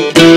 you.